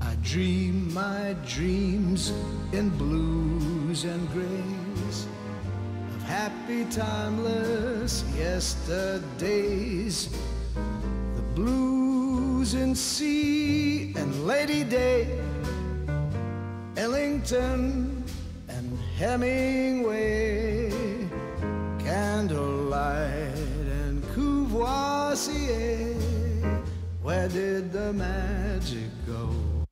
I dream my dreams in blues and grays of happy, timeless yesterdays. The blues in sea and Lady Day, Ellington and Hemingway, candle where did the magic go?